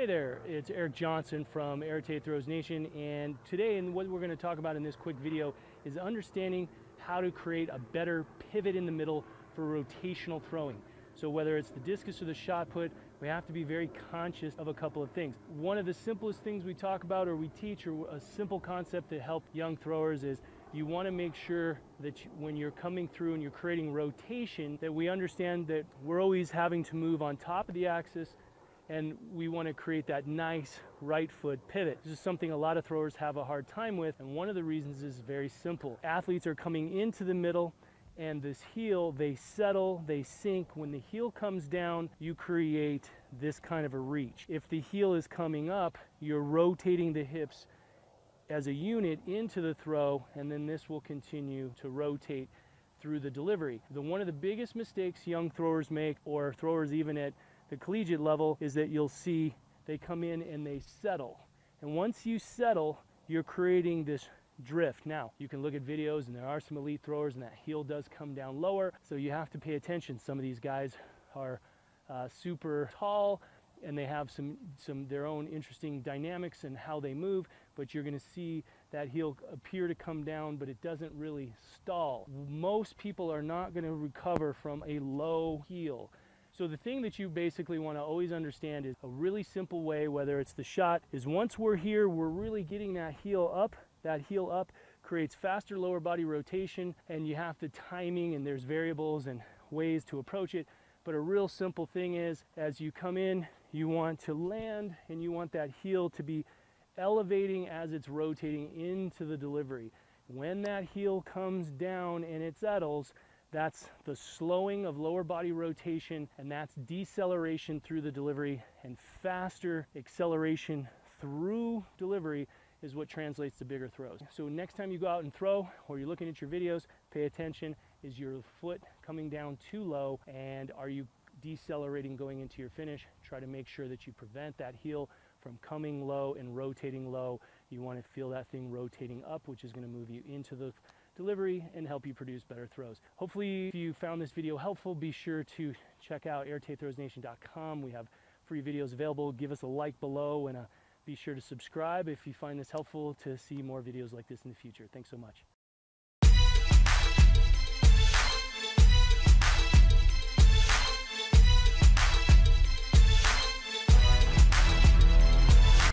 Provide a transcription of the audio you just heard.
Hey there, it's Erik Johnson from Arete Throws Nation, and today, and what we're going to talk about in this quick video is understanding how to create a better pivot in the middle for rotational throwing. So whether it's the discus or the shot put, we have to be very conscious of a couple of things. One of the simplest things we talk about or we teach, or a simple concept to help young throwers is you want to make sure that you, when you're coming through and you're creating rotation, that we understand that we're always having to move on top of the axis and we want to create that nice right foot pivot. This is something a lot of throwers have a hard time with, and one of the reasons is very simple. Athletes are coming into the middle and this heel, they settle, they sink. When the heel comes down, you create this kind of a reach. If the heel is coming up, you're rotating the hips as a unit into the throw, and then this will continue to rotate through the delivery. The one of the biggest mistakes young throwers make, or throwers even at the collegiate level is that you'll see they come in and they settle. And once you settle, you're creating this drift. Now, you can look at videos and there are some elite throwers and that heel does come down lower. So you have to pay attention. Some of these guys are uh, super tall and they have some, some their own interesting dynamics and how they move, but you're gonna see that heel appear to come down, but it doesn't really stall. Most people are not gonna recover from a low heel. So the thing that you basically want to always understand is a really simple way, whether it's the shot, is once we're here, we're really getting that heel up. That heel up creates faster lower body rotation and you have the timing and there's variables and ways to approach it. But a real simple thing is as you come in, you want to land and you want that heel to be elevating as it's rotating into the delivery. When that heel comes down and it settles, that's the slowing of lower body rotation, and that's deceleration through the delivery, and faster acceleration through delivery is what translates to bigger throws. So next time you go out and throw, or you're looking at your videos, pay attention. Is your foot coming down too low, and are you decelerating going into your finish? Try to make sure that you prevent that heel from coming low and rotating low. You want to feel that thing rotating up, which is going to move you into the delivery and help you produce better throws. Hopefully if you found this video helpful, be sure to check out aretethrowsnation.com. We have free videos available. Give us a like below and uh, be sure to subscribe if you find this helpful to see more videos like this in the future. Thanks so much.